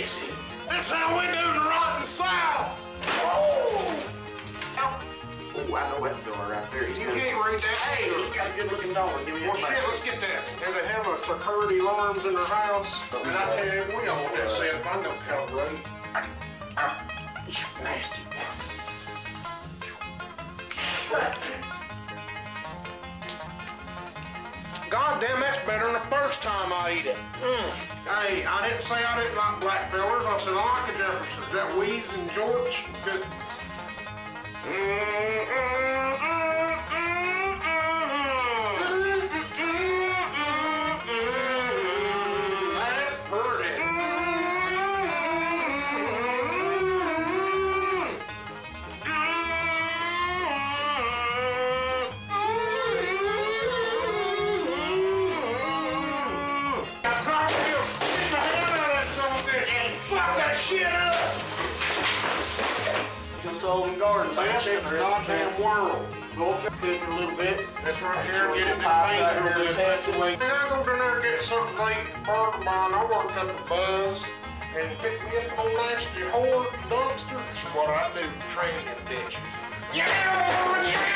This how we do the rotten south. Oh. Oh, I know that fella right there. He's You can't read that. Hey, he's got a good looking dog. Give me Well, shit, back. let's get that. And they have a security alarms in their house. And I tell you, we don't want that uh, set. If I know calibrate. He's nasty. the first time I eat it. Mm. Hey, I didn't say I didn't like black fellers. I said I like the Jeffersons. That Wheeze and George, good. Just old garden. Best in the goddamn world. Go up there, cook it a little bit. That's right here, get it in Pop paint out real good. test it. Man, I go down there and get something to eat, burger barn, I worked up a buzz, and pick me up a nasty whore dumpster. That's what I do, training bitches. Yeah, yeah,